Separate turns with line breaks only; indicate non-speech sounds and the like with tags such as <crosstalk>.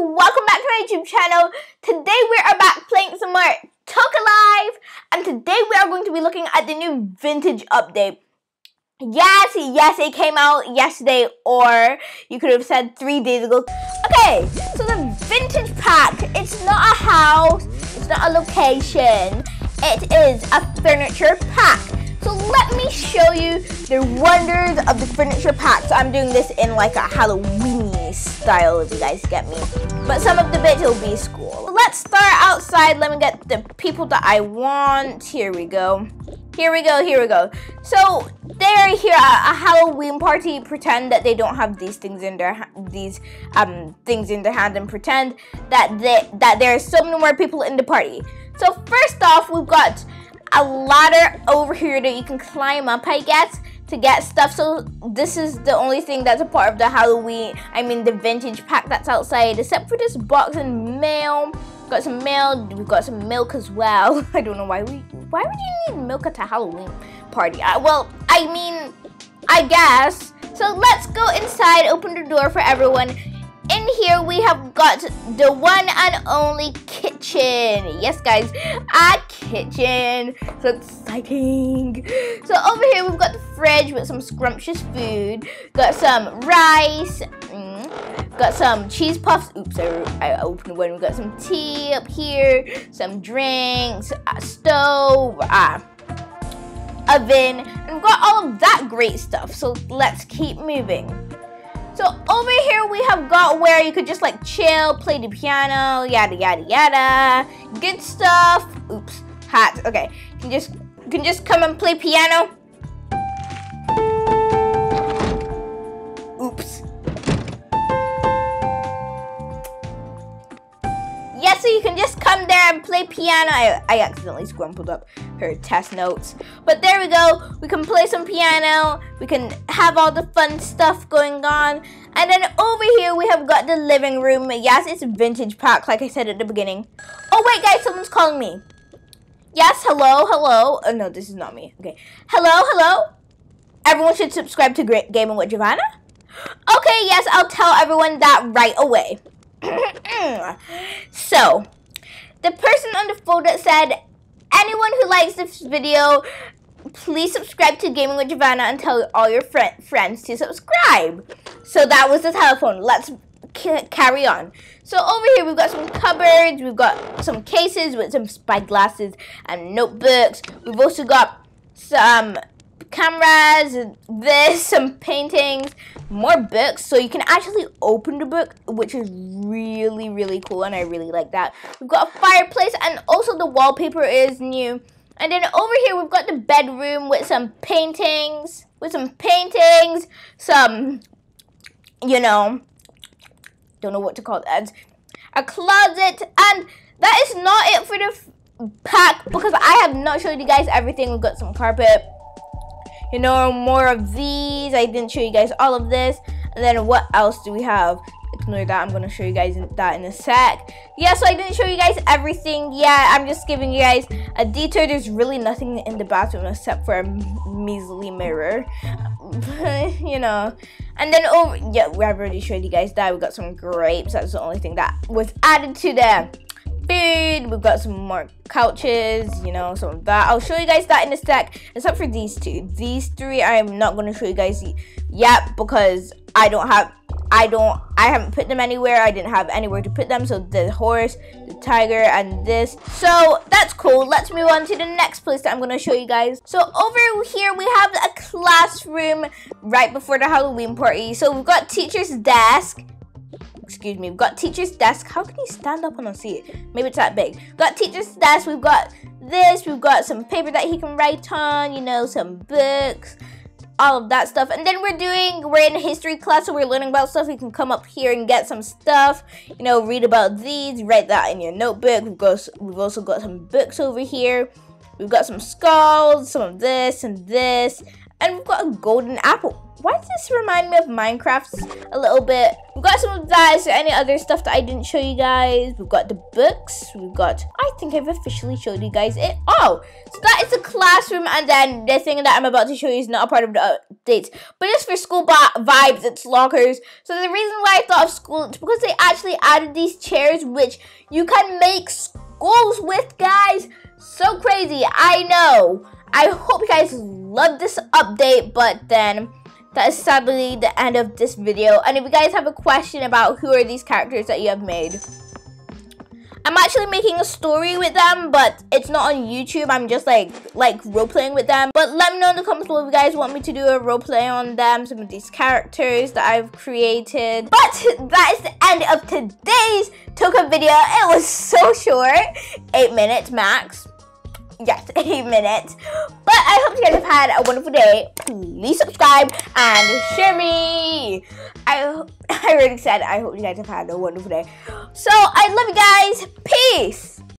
welcome back to my YouTube channel. Today we are back playing some more Toca Life and today we are going to be looking at the new vintage update. Yes, yes, it came out yesterday or you could have said three days ago. Okay, so the vintage pack, it's not a house, it's not a location, it is a furniture pack. So let me show you the wonders of the furniture pack. So I'm doing this in like a Halloween style if you guys get me. But some of the bits will be school. Let's start outside. Let me get the people that I want. Here we go. Here we go, here we go. So they're here at a Halloween party. Pretend that they don't have these things in their these um things in their hand and pretend that they, that there are so many more people in the party. So first off, we've got a ladder over here that you can climb up, I guess to get stuff. So this is the only thing that's a part of the Halloween, I mean the vintage pack that's outside, except for this box and mail. Got some mail, we've got some milk as well. <laughs> I don't know why we, why would you need milk at a Halloween party? Uh, well, I mean, I guess. So let's go inside, open the door for everyone. In here we have got the one and only kitchen. Yes, guys, a kitchen. So exciting. So over here we've got the fridge with some scrumptious food. Got some rice. Mm, got some cheese puffs. Oops, I, I opened one. We got some tea up here. Some drinks. A stove. Ah oven and we've got all of that great stuff so let's keep moving so over here we have got where you could just like chill, play the piano, yada yada yada. Good stuff. Oops, hat. Okay, you can just you can just come and play piano. Yes, so you can just come there and play piano. I, I accidentally scrumpled up her test notes. But there we go. We can play some piano. We can have all the fun stuff going on. And then over here, we have got the living room. Yes, it's vintage pack, like I said at the beginning. Oh, wait, guys, someone's calling me. Yes, hello, hello. Oh, no, this is not me. Okay. Hello, hello. Everyone should subscribe to Gaming with Jovanna. <gasps> Okay, yes, I'll tell everyone that right away. <coughs> so, the person on the that said, anyone who likes this video, please subscribe to Gaming with Jovanna and tell all your fr friends to subscribe. So that was the telephone. Let's carry on. So over here we've got some cupboards, we've got some cases with some spy glasses and notebooks. We've also got some cameras, this, some paintings, more books. So you can actually open the book, which is really, really cool. And I really like that. We've got a fireplace and also the wallpaper is new. And then over here, we've got the bedroom with some paintings, with some paintings, some, you know, don't know what to call that, a closet. And that is not it for the pack because I have not showed you guys everything. We've got some carpet, you know, more of these. I didn't show you guys all of this. And then what else do we have? Ignore that. I'm going to show you guys that in a sec. Yeah, so I didn't show you guys everything yet. I'm just giving you guys a detour. There's really nothing in the bathroom except for a measly mirror. <laughs> you know. And then over, yeah, we have already showed you guys that. We got some grapes. That's the only thing that was added to the We've got some more couches, you know, some of that. I'll show you guys that in a sec, except for these two. These three, I'm not going to show you guys yet because I don't have, I don't, I haven't put them anywhere. I didn't have anywhere to put them. So the horse, the tiger, and this. So that's cool. Let's move on to the next place that I'm going to show you guys. So over here, we have a classroom right before the Halloween party. So we've got teacher's desk excuse me, we've got teacher's desk. How can you stand up and see it? Maybe it's that big. Got teacher's desk, we've got this, we've got some paper that he can write on, you know, some books, all of that stuff. And then we're doing, we're in history class, so we're learning about stuff. You can come up here and get some stuff, you know, read about these, write that in your notebook. We've, got, we've also got some books over here. We've got some skulls, some of this and this, and we've got a golden apple why does this remind me of Minecraft a little bit? We've got some of that. Is there any other stuff that I didn't show you guys? We've got the books. We've got, I think I've officially showed you guys it. Oh, so that is the classroom. And then the thing that I'm about to show you is not a part of the updates. But it's for school vibes. It's lockers. So the reason why I thought of school, it's because they actually added these chairs, which you can make skulls with, guys. So crazy, I know. I hope you guys love this update, but then that is sadly the end of this video. And if you guys have a question about who are these characters that you have made, I'm actually making a story with them, but it's not on YouTube. I'm just like like role playing with them. But let me know in the comments below if you guys want me to do a role play on them, some of these characters that I've created. But that is the end of today's Toca video. It was so short, eight minutes max yes, <laughs> eight minutes. But I hope you guys have had a wonderful day. Please subscribe and share me. I <laughs> I already said I hope you guys have had a wonderful day. So I love you guys. Peace.